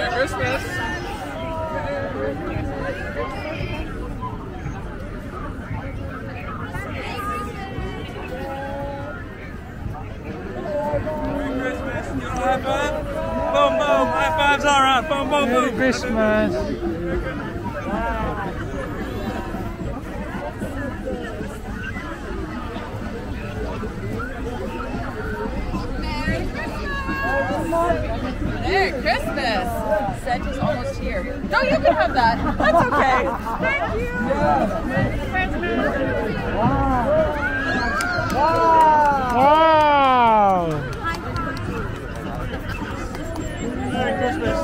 Merry Christmas. Merry Christmas. High five. Boom, boom. High fives all around. Boom, boom, Merry. Christmas. Merry Christmas! Santa's almost here. No, you can have that. That's okay. Thank you. Wow! Merry Christmas.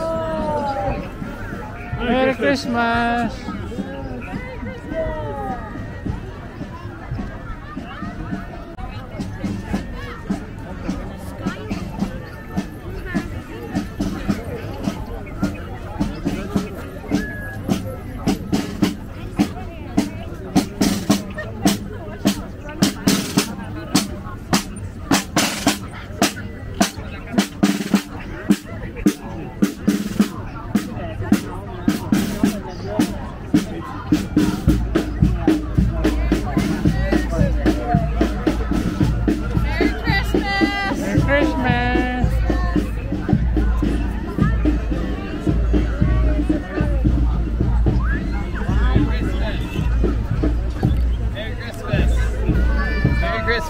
Merry Christmas.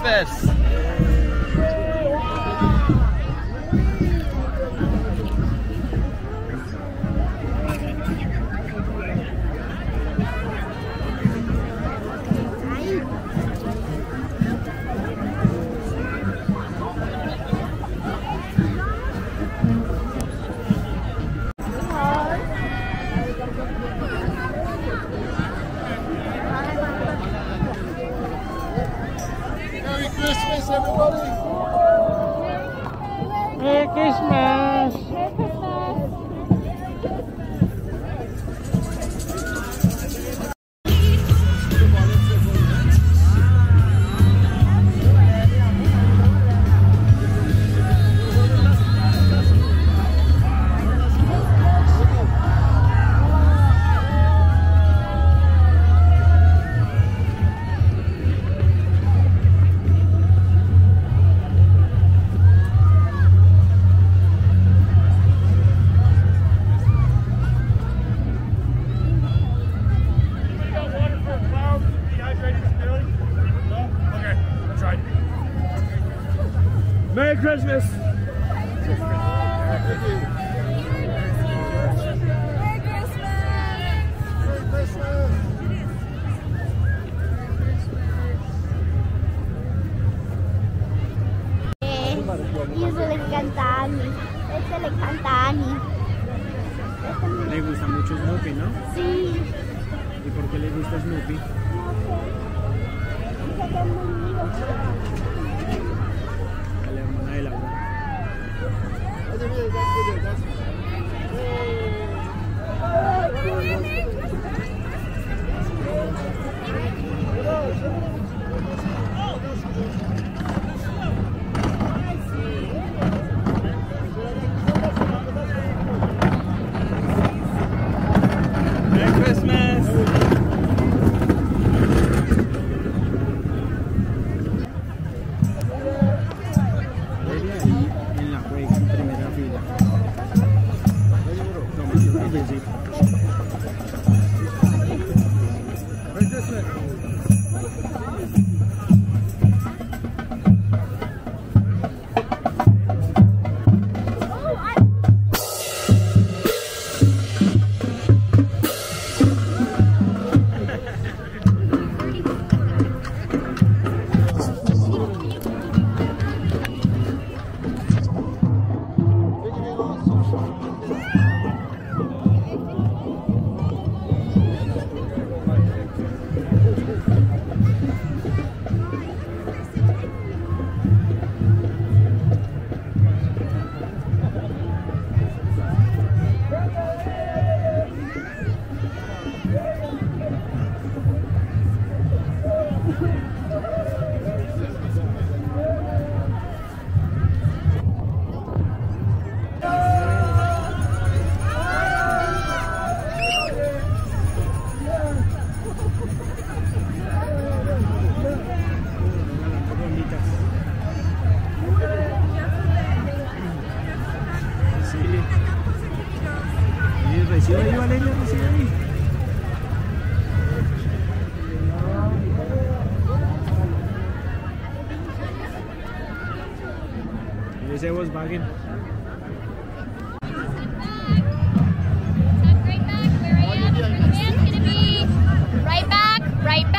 Merry Merry Christmas! Merry Christmas. Io se le cantani. Queste le cantani. Le gusta mucho Snoopy, ¿no? Sí. ¿Y por qué le gusta Snoopy? Dice que es muy lindo. adelante. ¿Recibe ahí, Valeria? ¿Recibe ahí? Ese Volkswagen. Right back, right back.